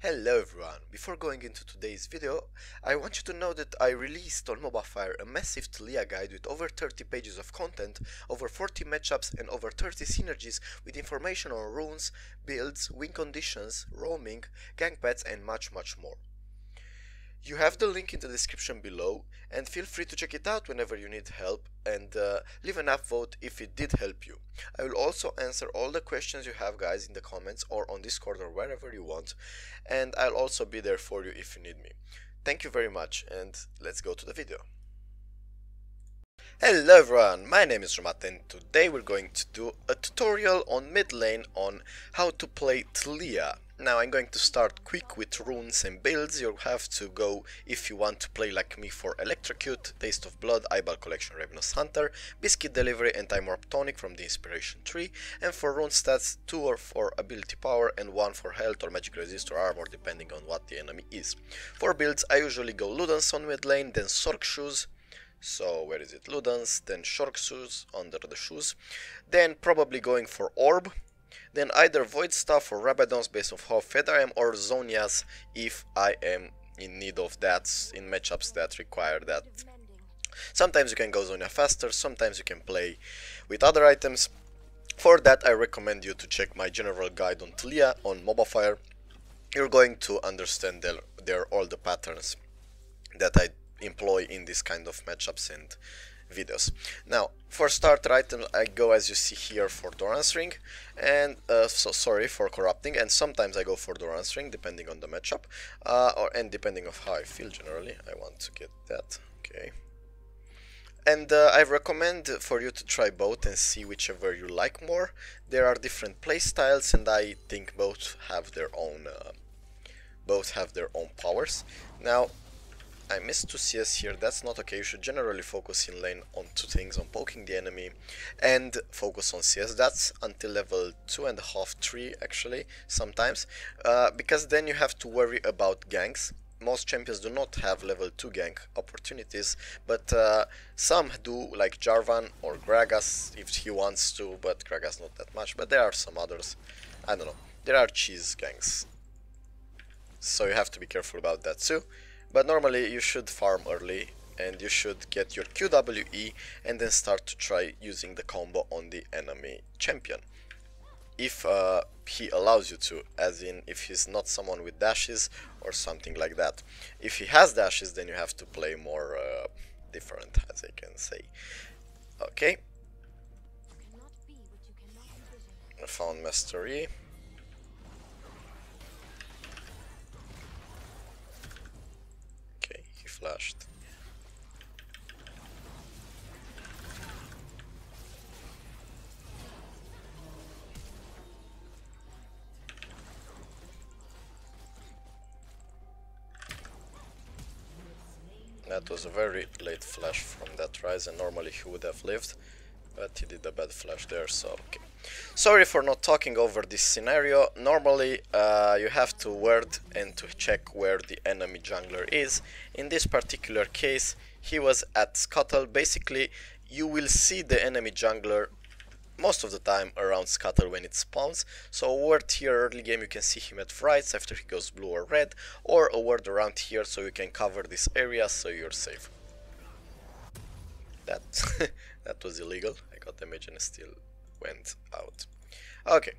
Hello everyone! Before going into today's video, I want you to know that I released on MobaFire a massive Taliyah guide with over 30 pages of content, over 40 matchups and over 30 synergies with information on runes, builds, win conditions, roaming, gank paths and much much more. You have the link in the description below and feel free to check it out whenever you need help and uh, leave an upvote if it did help you. I will also answer all the questions you have guys in the comments or on Discord or wherever you want and I'll also be there for you if you need me. Thank you very much and let's go to the video. Hello everyone, my name is Drewmatth and today we're going to do a tutorial on mid lane on how to play Taliyah. Now I'm going to start quick with runes and builds, you'll have to go if you want to play like me for Electrocute, Taste of Blood, Eyeball Collection, Ravenous Hunter, Biscuit Delivery and Time Warp Tonic from the Inspiration Tree, and for rune stats 2 or 4 ability power and 1 for health or magic resist or armor depending on what the enemy is. For builds I usually go Ludens on mid lane, then Sorc Shoes, so where is it? Ludens, then Sorc Shoes under the shoes, then probably going for Orb, then either Void Staff or Rabadons based on how fed I am or Zhonyas if I am in need of that in matchups that require that. Sometimes you can go Zhonya faster, sometimes you can play with other items. For that I recommend you to check my general guide on Taliyah on MobaFire. You're going to understand there, there all the patterns that I employ in this kind of matchups and videos. Now, for starter item, I go as you see here for Doran's Ring, and uh, so sorry for corrupting, and sometimes I go for Doran's Ring depending on the matchup, uh, or and depending of how I feel generally. I want to get that. Okay. And uh, I recommend for you to try both and see whichever you like more. There are different playstyles, and I think both have their own uh, both have their own powers. Now, I missed 2 CS here, that's not okay, you should generally focus in lane on two things, on poking the enemy and focus on CS, that's until level 2.5, 3 actually, sometimes, uh, because then you have to worry about ganks. Most champions do not have level 2 gank opportunities, but uh, some do, like Jarvan or Gragas if he wants to, but Gragas not that much, but there are some others, I don't know, there are cheese ganks. So you have to be careful about that too. But normally you should farm early and you should get your QWE and then start to try using the combo on the enemy champion. If uh, he allows you to, as in if he's not someone with dashes or something like that. If he has dashes then you have to play more uh, different as I can say. Okay. Found Master Yi. That was a very late flash from that Ryze and normally he would have lived, but he did a bad flash there, so okay. Sorry for not talking over this scenario. Normally uh, you have to word and to check where the enemy jungler is. In this particular case he was at Scuttle. Basically you will see the enemy jungler most of the time around Scuttle when it spawns. So a word here early game you can see him at rights after he goes blue or red or a word around here so you can cover this area so you're safe. That, that was illegal. I got damage and still went out. Okay.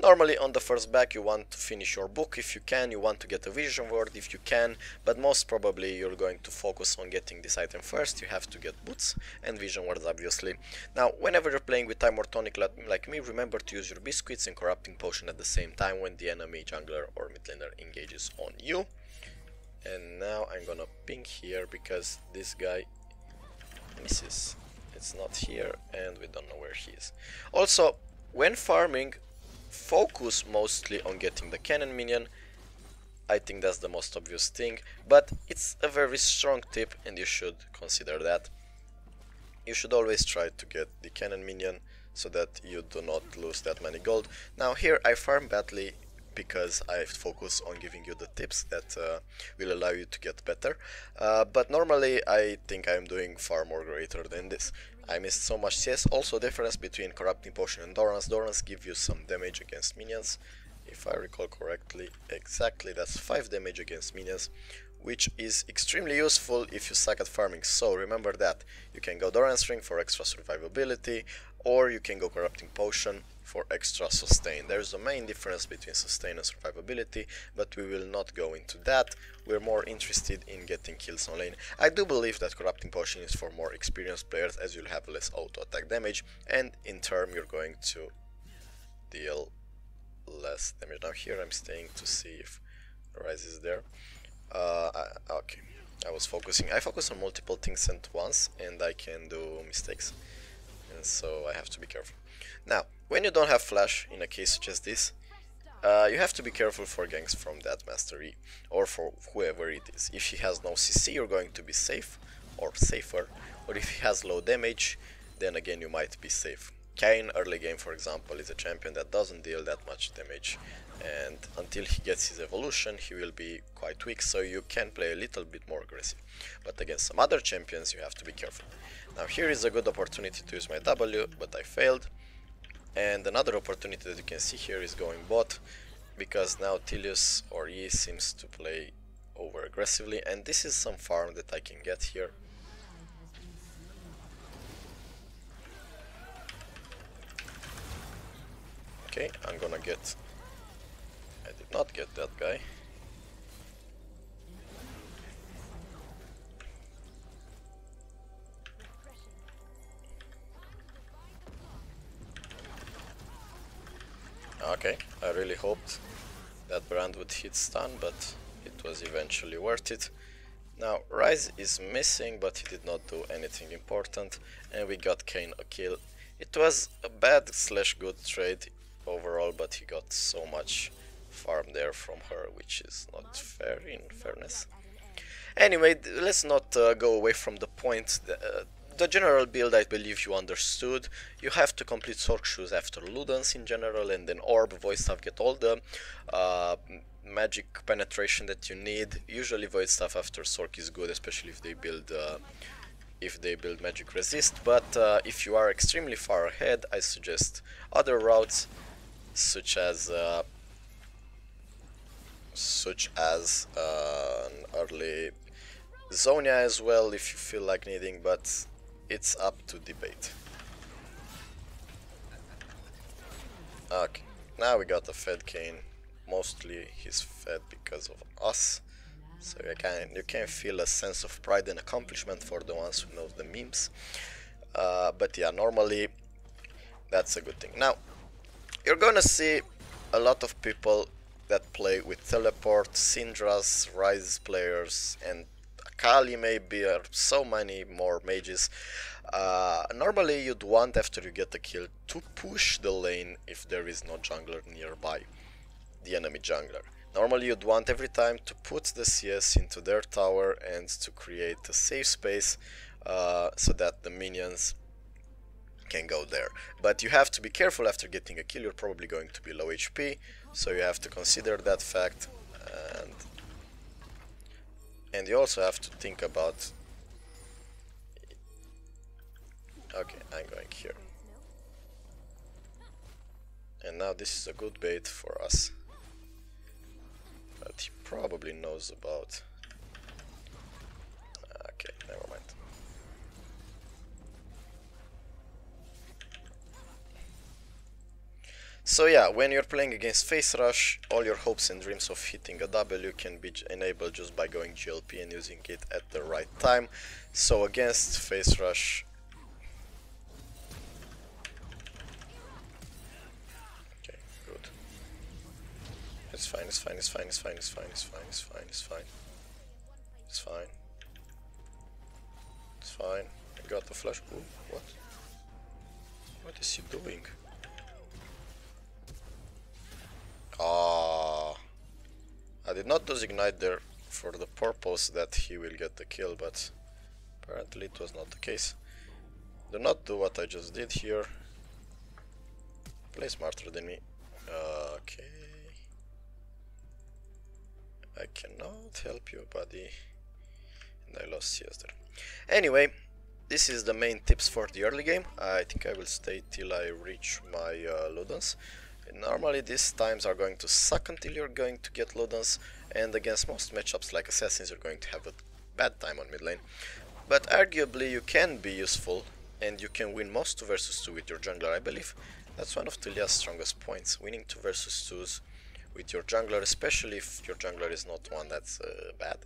Normally on the first back you want to finish your book if you can, you want to get a vision ward if you can, but most probably you're going to focus on getting this item first, you have to get boots and vision wards obviously. Now whenever you're playing with Time Warp Tonic like me, remember to use your biscuits and corrupting potion at the same time when the enemy jungler or mid laner engages on you. And now I'm gonna ping here because this guy misses it's not here and we don't know where he is. Also, when farming, focus mostly on getting the cannon minion. I think that's the most obvious thing, but it's a very strong tip and you should consider that. You should always try to get the cannon minion so that you do not lose that many gold. Now here I farm badly because I focus on giving you the tips that uh, will allow you to get better. Uh, but normally I think I'm doing far more greater than this. I missed so much CS. Also difference between Corrupting Potion and Doran's. Doran's give you some damage against minions. if I recall correctly, exactly that's 5 damage against minions, which is extremely useful if you suck at farming. So remember that, you can go Doran's Ring for extra survivability, or you can go Corrupting Potion for extra sustain. There's a main difference between sustain and survivability, but we will not go into that. We're more interested in getting kills on lane. I do believe that Corrupting Potion is for more experienced players as you'll have less auto attack damage and in turn you're going to deal less damage. Now here I'm staying to see if Ryze is there. Uh, I, okay, I was focusing. I focus on multiple things at once and I can do mistakes. And so I have to be careful. Now, when you don't have flash, in a case such as this, uh, you have to be careful for ganks from that Master E, or for whoever it is. If he has no CC, you're going to be safe, or safer, or if he has low damage, then again you might be safe. Kayn early game for example is a champion that doesn't deal that much damage and until he gets his evolution he will be quite weak so you can play a little bit more aggressive. But against some other champions you have to be careful. Now here is a good opportunity to use my W but I failed and another opportunity that you can see here is going bot because now Tilius or Yi seems to play over aggressively and this is some farm that I can get here Okay, I'm gonna get... I did not get that guy. Okay, I really hoped that Brand would hit stun, but it was eventually worth it. Now, Ryze is missing, but he did not do anything important, and we got Kayn a kill. It was a bad slash good trade overall, but he got so much farm there from her, which is not fair in fairness. Anyway, let's not uh, go away from the point. The, uh, the general build I believe you understood. You have to complete Sorc Shoes after Ludens in general, and then Orb, Void Staff get all the uh, magic penetration that you need. Usually Void Staff after Sorc is good, especially if they build uh, if they build magic resist, but uh, if you are extremely far ahead, I suggest other routes such as uh, such as uh, an early Zhonya as well if you feel like needing, but it's up to debate. Okay, now we got the fed Kayn. Mostly he's fed because of us. So you can you can feel a sense of pride and accomplishment for the ones who know the memes. Uh, but yeah, normally that's a good thing. Now you're gonna see a lot of people that play with teleport, Syndra's, Ryze players, and Akali maybe, or so many more mages. Uh, normally you'd want after you get the kill to push the lane if there is no jungler nearby, the enemy jungler. Normally you'd want every time to put the CS into their tower and to create a safe space uh, so that the minions can go there. But you have to be careful after getting a kill, you're probably going to be low HP, so you have to consider that fact. And, and you also have to think about... Okay, I'm going here. And now this is a good bait for us. But he probably knows about... So yeah, when you're playing against Phase Rush, all your hopes and dreams of hitting a W can be enabled just by going GLP and using it at the right time. So against Phase Rush... Okay, good. It's fine, it's fine, it's fine, it's fine, it's fine, it's fine, it's fine, it's fine. It's fine. It's fine. I got the flash. Ooh, what? What is he doing? Ah, I did not designate there for the purpose that he will get the kill, but apparently it was not the case. Do not do what I just did here. Play smarter than me. Okay. I cannot help you, buddy. And I lost CS there. Anyway, this is the main tips for the early game. I think I will stay till I reach my uh, Ludens Normally these times are going to suck until you're going to get Ludens and against most matchups like Assassins you're going to have a bad time on mid lane. But arguably you can be useful and you can win most 2 versus 2 with your jungler I believe. That's one of Taliyah's strongest points, winning 2 versus 2s with your jungler, especially if your jungler is not one that's uh, bad.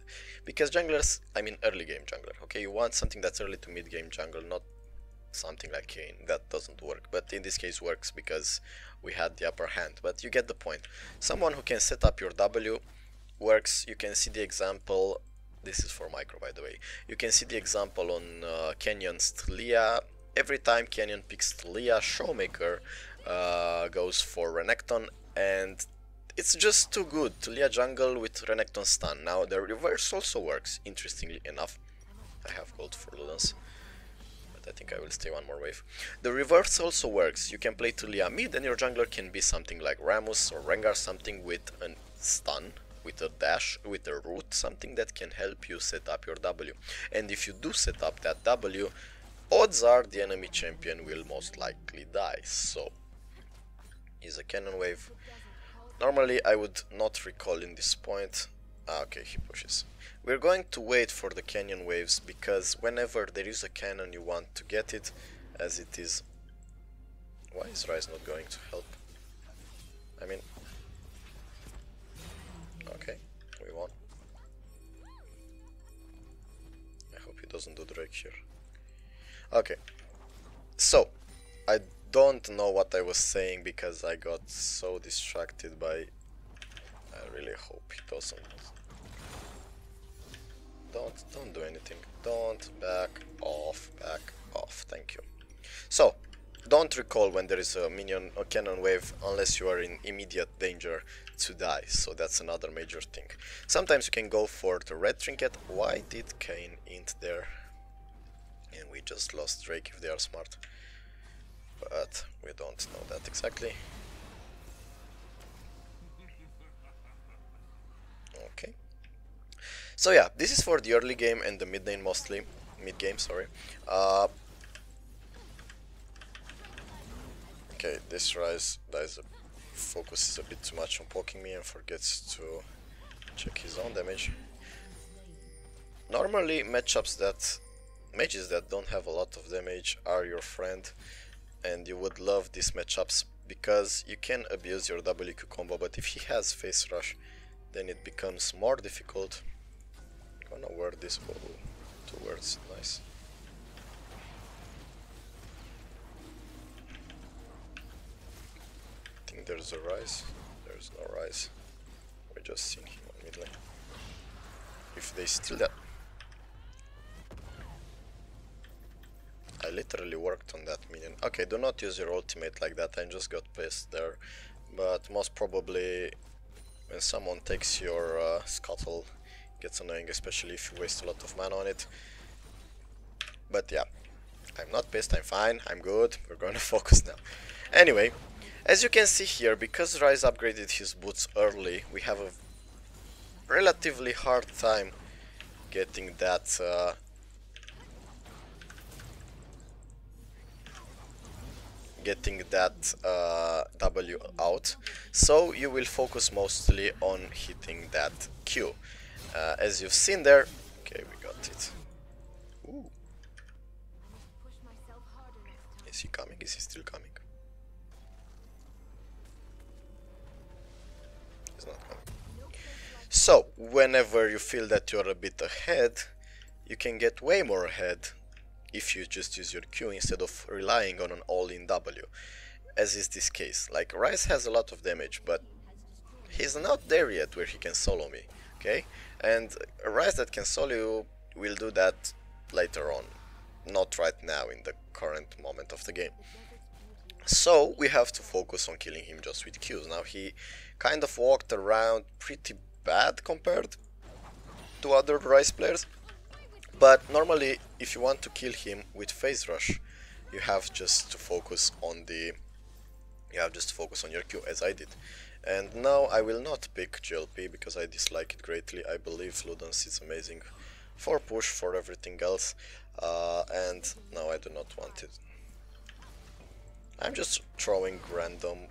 Because junglers, I mean early game jungler, okay? You want something that's early to mid game jungle, not something like Kayn. That doesn't work, but in this case works because we had the upper hand. But you get the point. Someone who can set up your W works. You can see the example. This is for micro, by the way. You can see the example on uh, Canyon's Taliyah. Every time Canyon picks Taliyah, Showmaker uh, goes for Renekton, and it's just too good. Taliyah jungle with Renekton stun. Now the reverse also works, interestingly enough. I have gold for Ludens. I think I will stay one more wave. The reverse also works. You can play Taliyah mid and your jungler can be something like Rammus or Rengar, something with a stun, with a dash, with a root, something that can help you set up your W. And if you do set up that W, odds are the enemy champion will most likely die. So, is a cannon wave. Normally I would not recall in this point. Ah, okay, he pushes. We're going to wait for the cannon waves because whenever there is a cannon you want to get it as it is. Why is Ryze not going to help? I mean... Okay, we won. I hope he doesn't do Drake here. Okay, so, I don't know what I was saying because I got so distracted by... I really hope he doesn't don't, don't do anything. Don't back off, back off. Thank you. So, don't recall when there is a minion or cannon wave unless you are in immediate danger to die. So that's another major thing. Sometimes you can go for the red trinket. Why did Kayn int there? And we just lost Drake if they are smart. But we don't know that exactly. So yeah, this is for the early game and the mid lane mostly. Mid game, sorry. Uh, okay, this Ryze dies focuses a bit too much on poking me and forgets to check his own damage. Normally matchups that mages that don't have a lot of damage are your friend and you would love these matchups because you can abuse your WQ combo but if he has phase rush then it becomes more difficult gonna wear this bow towards nice. I think there's a Ryze. There's no Ryze. We're just seen him on mid lane. If they steal that. I literally worked on that minion. Okay, do not use your ultimate like that, I just got pissed there. But most probably when someone takes your uh, scuttle gets annoying, especially if you waste a lot of mana on it. But yeah, I'm not pissed, I'm fine, I'm good, we're gonna focus now. Anyway, as you can see here, because Ryze upgraded his boots early, we have a relatively hard time getting that uh, getting that uh, W out so you will focus mostly on hitting that Q uh, as you've seen there, okay, we got it. Ooh. Is he coming? Is he still coming? He's not coming. So, whenever you feel that you're a bit ahead, you can get way more ahead if you just use your Q instead of relying on an all-in W, as is this case. Like, Ryze has a lot of damage, but he's not there yet where he can solo me okay and a Ryze that can solo you will do that later on not right now in the current moment of the game. So we have to focus on killing him just with Qs now he kind of walked around pretty bad compared to other Ryze players. But normally if you want to kill him with phase rush you have just to focus on the you have just to focus on your Q as I did and now I will not pick GLP because I dislike it greatly. I believe Ludens is amazing for push, for everything else. Uh, and now I do not want it. I'm just throwing random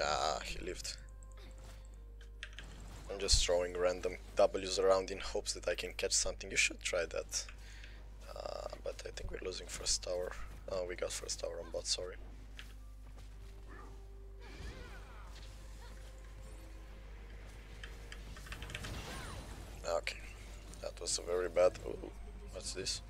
Ah, he lived. I'm just throwing random W's around in hopes that I can catch something. You should try that. Uh, but I think we're losing first tower. Oh, we got first tower on bot, sorry. Okay, that was a very bad... Ooh, what's this?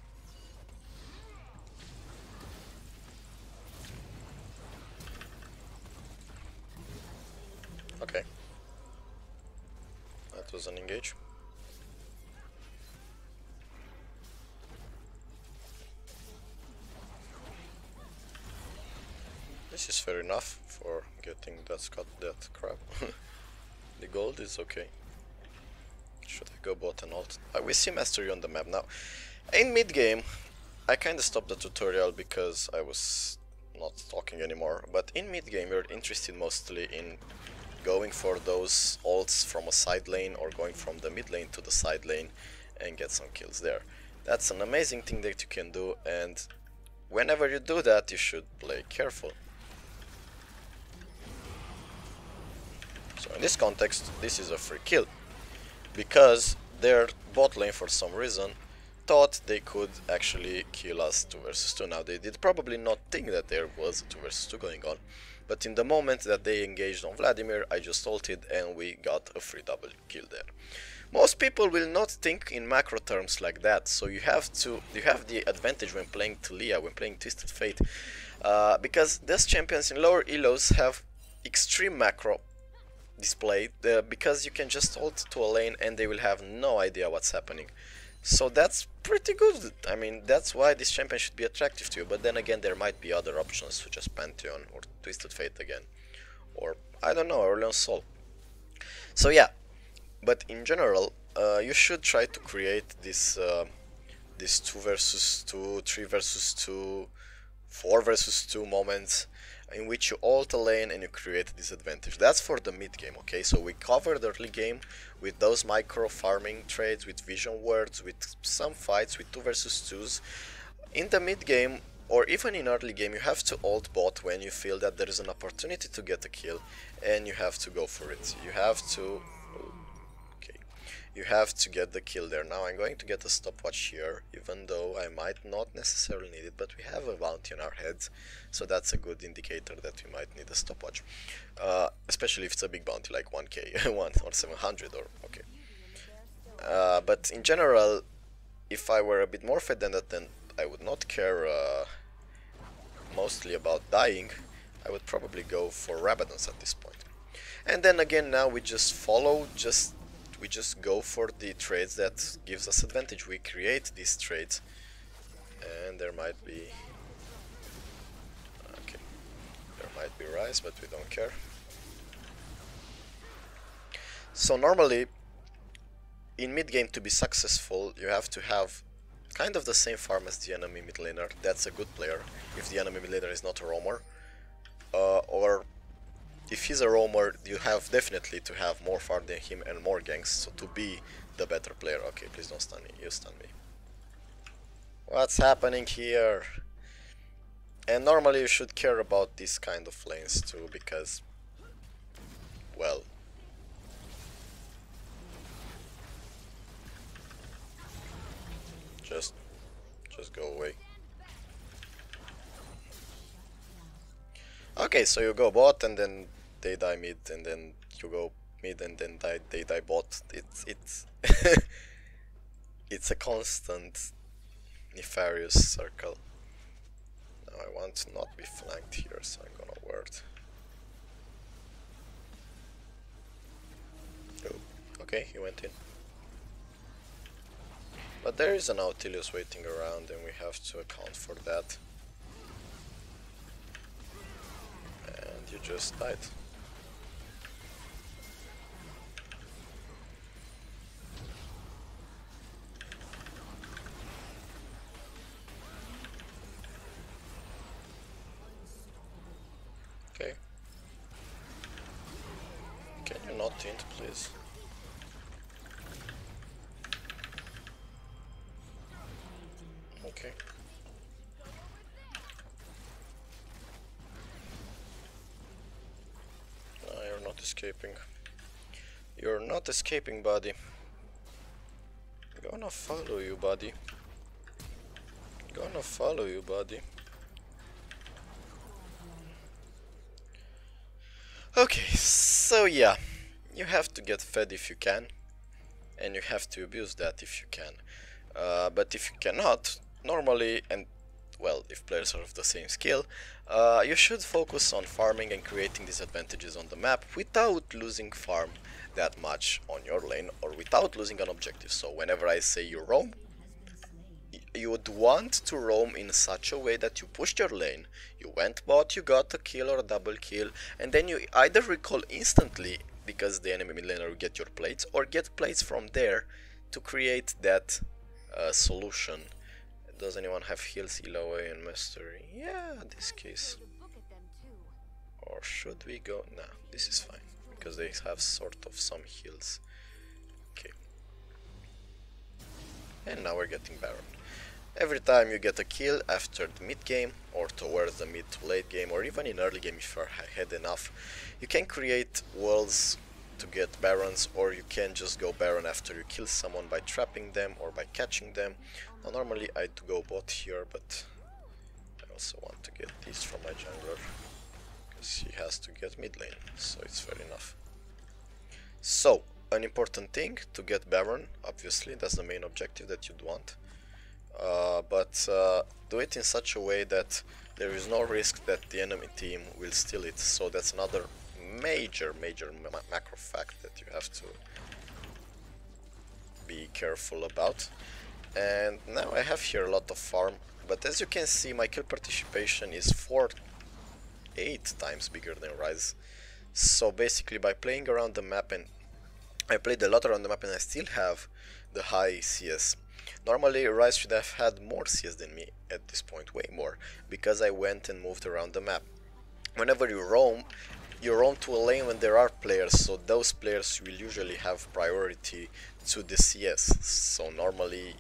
Enough for getting that Scott that crap. the gold is okay. Should I go bot and alt? Uh, we see Master Yi on the map now. In mid game, I kinda stopped the tutorial because I was not talking anymore. But in mid game, we're interested mostly in going for those ults from a side lane or going from the mid lane to the side lane and get some kills there. That's an amazing thing that you can do and whenever you do that you should play careful. So in this context this is a free kill because their bot lane for some reason thought they could actually kill us 2 versus 2. Now they did probably not think that there was 2 versus 2 going on but in the moment that they engaged on Vladimir, I just ulted and we got a free double kill there. Most people will not think in macro terms like that, so you have to you have the advantage when playing Taliyah, when playing Twisted Fate, uh, because these champions in lower elos have extreme macro display, uh, because you can just hold to a lane and they will have no idea what's happening. So that's pretty good. I mean, that's why this champion should be attractive to you. But then again, there might be other options, such as Pantheon or Twisted Fate again. Or, I don't know, Aurelion Soul. So yeah, but in general, uh, you should try to create this, uh, this 2 versus 2, 3 versus 2, 4 versus 2 moments in which you ult a lane and you create disadvantage. That's for the mid game, okay? So we covered early game with those micro farming trades, with vision wards, with some fights, with 2 versus 2s. In the mid game, or even in early game, you have to ult bot when you feel that there is an opportunity to get a kill, and you have to go for it. You have to you have to get the kill there. Now I'm going to get a stopwatch here, even though I might not necessarily need it, but we have a bounty on our heads, so that's a good indicator that we might need a stopwatch. Uh, especially if it's a big bounty like 1k, 1 or 700 or okay. Uh, but in general, if I were a bit more fed than that, then I would not care uh, mostly about dying. I would probably go for Rabadons at this point. And then again, now we just follow, just we just go for the trades that gives us advantage. We create these trades and there might be okay there might be Ryze but we don't care so normally in mid game to be successful you have to have kind of the same farm as the enemy mid laner that's a good player if the enemy mid laner is not a roamer uh, or if he's a roamer, you have definitely to have more far than him and more ganks, so to be the better player. Okay, please don't stun me, you stun me. What's happening here? And normally you should care about these kind of lanes too, because, well... Just, just go away. Okay, so you go bot and then they die mid and then you go mid and then die, they die bot. It's it's it's a constant nefarious circle. Now I want to not be flanked here, so I'm gonna ward. Oh, okay, he went in. But there is an Nautilus waiting around and we have to account for that. And you just died. Escaping. You're not escaping, buddy. Gonna follow you, buddy. Gonna follow you, buddy. Okay, so yeah, you have to get fed if you can, and you have to abuse that if you can. Uh, but if you cannot, normally, and well, if players are of the same skill, uh, you should focus on farming and creating disadvantages on the map without losing farm that much on your lane or without losing an objective. So whenever I say you roam, you would want to roam in such a way that you pushed your lane, you went bot, you got a kill or a double kill, and then you either recall instantly because the enemy mid laner will get your plates, or get plates from there to create that uh, solution. Does anyone have heals, heal away, and Master Yi? Yeah, in this case. Or should we go? Nah, this is fine because they have sort of some heals. Okay. And now we're getting Baron. Every time you get a kill after the mid game or towards the mid to late game or even in early game if you're ahead enough, you can create worlds to get barons or you can just go baron after you kill someone by trapping them or by catching them. Now normally I do go bot here but I also want to get these from my jungler because he has to get mid lane, so it's fair enough. So, an important thing to get Baron, obviously, that's the main objective that you'd want. Uh, but uh, do it in such a way that there is no risk that the enemy team will steal it, so that's another major, major ma macro fact that you have to be careful about. And now I have here a lot of farm, but as you can see my kill participation is 4 8 times bigger than Ryze. So basically by playing around the map and I played a lot around the map and I still have the high CS. Normally Ryze should have had more CS than me at this point, way more, because I went and moved around the map. Whenever you roam, you roam to a lane when there are players, so those players will usually have priority to the CS. So normally,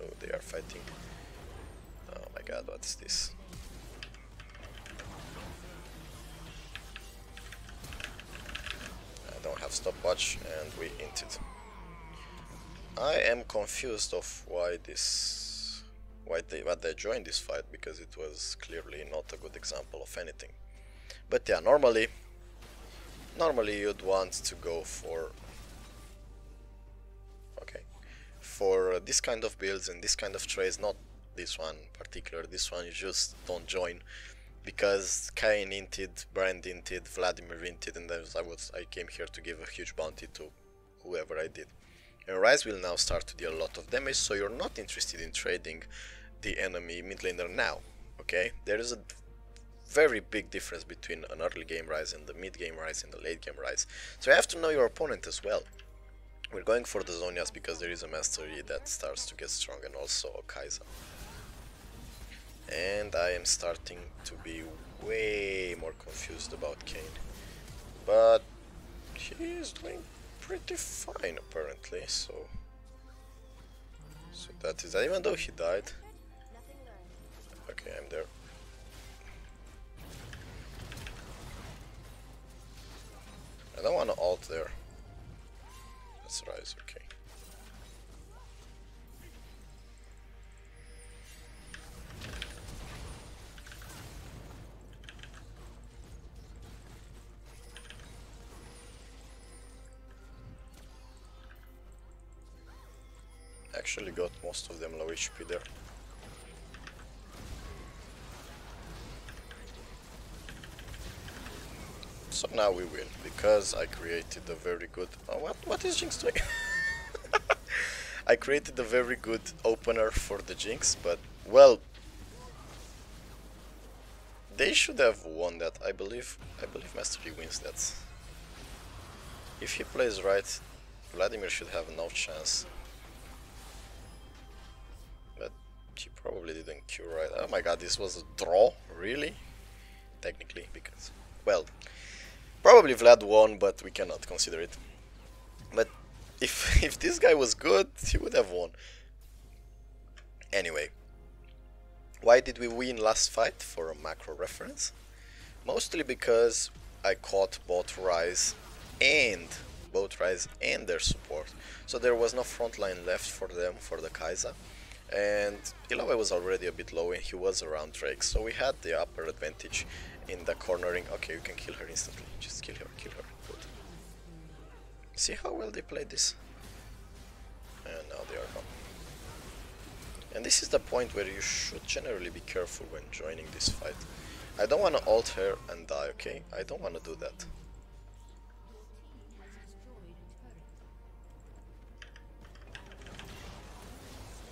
oh, they are fighting. Oh my god, what's this? I don't have stopwatch and we hinted. I am confused of why this why they why they joined this fight because it was clearly not a good example of anything. But yeah, normally normally you'd want to go for okay for this kind of builds and this kind of trades, not this one particular, this one you just don't join because Kayn inted, Brand inted, Vladimir inted, and I was I came here to give a huge bounty to whoever I did. And Ryze will now start to deal a lot of damage, so you're not interested in trading the enemy mid laner now, okay? There is a very big difference between an early game Ryze and the mid game Ryze and the late game Ryze. So you have to know your opponent as well. We're going for the Zhonyas because there is a Master Yi that starts to get strong and also a Kai'Sa and I am starting to be way more confused about Kayn. But he is doing pretty fine apparently, so so that is that. Even though he died. Okay, I'm there. I don't want to alt there. That's Ryze, okay. actually got most of them low HP there. So now we win, because I created a very good... Oh, what, what is Jinx doing? I created a very good opener for the Jinx, but, well... They should have won that, I believe. I believe Master Yi wins that. If he plays right, Vladimir should have no chance. But he probably didn't cure right. Oh my god, this was a draw? Really? Technically, because... Well, probably Vlad won, but we cannot consider it. But if, if this guy was good, he would have won. Anyway, why did we win last fight for a macro reference? Mostly because I caught both Ryze and both Ryze and their support. So there was no front line left for them for the Kai'Sa. And Illaoi was already a bit low and he was around Drake, so we had the upper advantage in the cornering. Okay, you can kill her instantly. Just kill her, kill her. Good. See how well they played this? And now they are gone. And this is the point where you should generally be careful when joining this fight. I don't want to ult her and die, okay? I don't want to do that.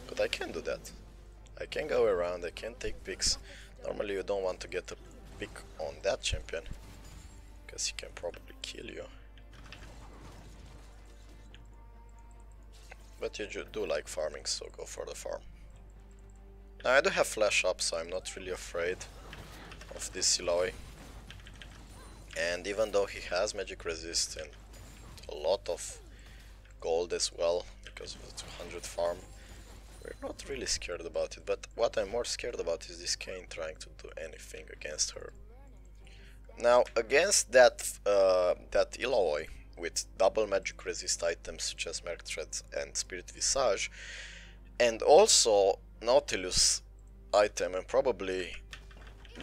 But I can do that. I can go around, I can take picks. Normally you don't want to get a pick on that champion. Because he can probably kill you. But you do like farming, so go for the farm. Now I do have flash up, so I'm not really afraid of this Illaoi. And even though he has magic resist and a lot of gold as well, because of the 200 farm, we're not really scared about it. But what I'm more scared about is this Kayn trying to do anything against her. Now, against that, uh, that Illaoi, with double magic resist items such as Merc and Spirit Visage, and also Nautilus item and probably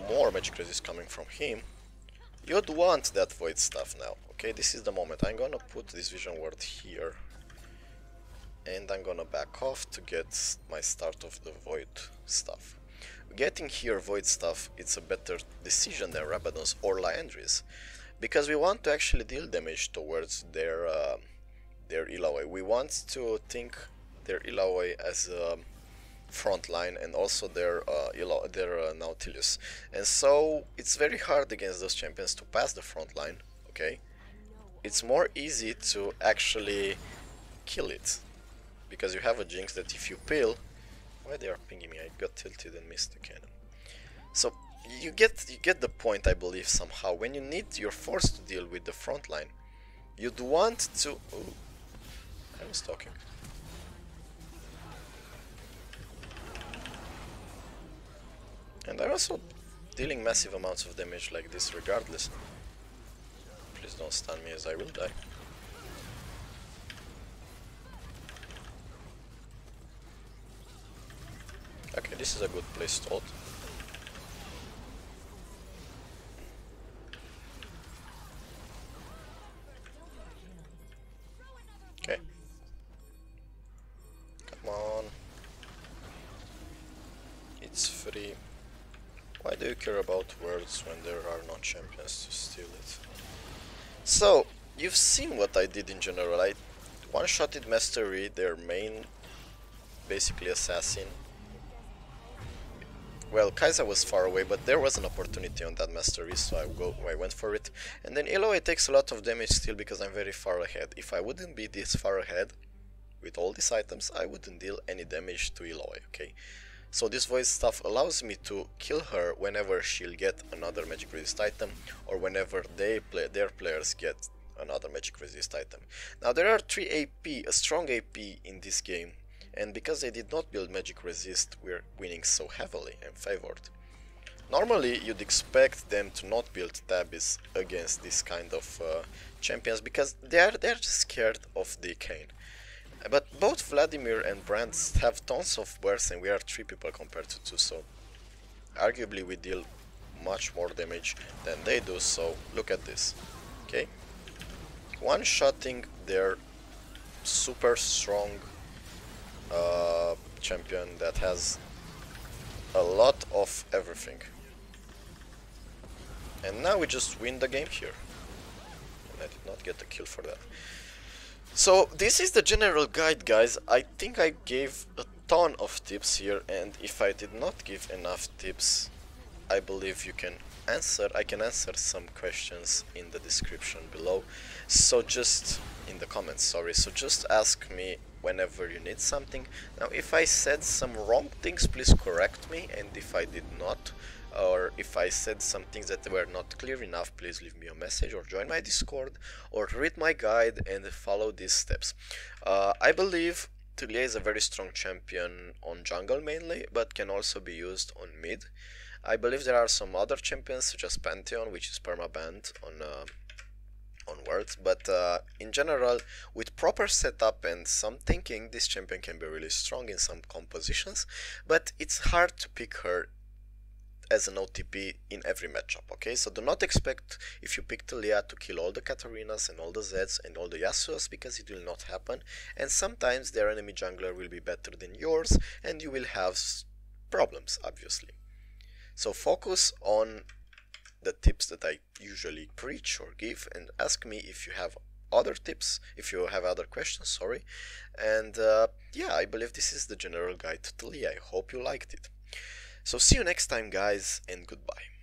more magic resist coming from him, you'd want that Void Staff now. Okay, this is the moment. I'm gonna put this vision ward here. And I'm gonna back off to get my start of the Void Staff. Getting here Void Staff, it's a better decision than Rabadon's or Liandry's. Because we want to actually deal damage towards their uh, their Illaoi. We want to think their Illaoi as a front line and also their uh, their uh, Nautilus. And so it's very hard against those champions to pass the front line, okay? It's more easy to actually kill it. Because you have a Jinx that if you peel... Why they are pinging me? I got tilted and missed the cannon. So you get you get the point I believe somehow. When you need you're forced to deal with the front line. You'd want to... Ooh, I was talking. And I'm also dealing massive amounts of damage like this regardless. Please don't stun me as I will die. Okay, this is a good place to ult. Okay. Come on. It's free. Why do you care about words when there are no champions to steal it? So, you've seen what I did in general. I one-shotted Master their main, basically assassin. Well, Kai'Sa was far away, but there was an opportunity on that Master Yi, so I, go, I went for it. And then Illaoi takes a lot of damage still because I'm very far ahead. If I wouldn't be this far ahead, with all these items, I wouldn't deal any damage to Illaoi, okay? So this Void Staff allows me to kill her whenever she'll get another magic resist item or whenever they play their players get another magic resist item. Now there are 3 AP, a strong AP in this game and because they did not build magic resist we're winning so heavily and favored. Normally you'd expect them to not build tabis against this kind of uh, champions because they're they're scared of the Kayn. But both Vladimir and Brand have tons of bursts and we are 3 people compared to 2, so arguably we deal much more damage than they do, so look at this. Okay? One-shotting their super strong uh, champion that has a lot of everything. And now we just win the game here. And I did not get the kill for that. So this is the general guide guys, I think I gave a ton of tips here and if I did not give enough tips I believe you can answer, I can answer some questions in the description below so just in the comments sorry, so just ask me whenever you need something. Now if I said some wrong things please correct me and if I did not or if I said some things that were not clear enough, please leave me a message or join my Discord or read my guide and follow these steps. Uh, I believe Taliyah is a very strong champion on jungle mainly, but can also be used on mid. I believe there are some other champions such as Pantheon, which is permabanned on uh, onwards but uh, in general with proper setup and some thinking this champion can be really strong in some compositions but it's hard to pick her as an OTP in every matchup, okay? So do not expect if you pick Taliyah to kill all the Katarinas and all the Zeds and all the Yasuos because it will not happen and sometimes their enemy jungler will be better than yours and you will have problems, obviously. So focus on the tips that I usually preach or give and ask me if you have other tips, if you have other questions, sorry. And uh, yeah, I believe this is the general guide to Taliyah. I hope you liked it. So see you next time guys and goodbye.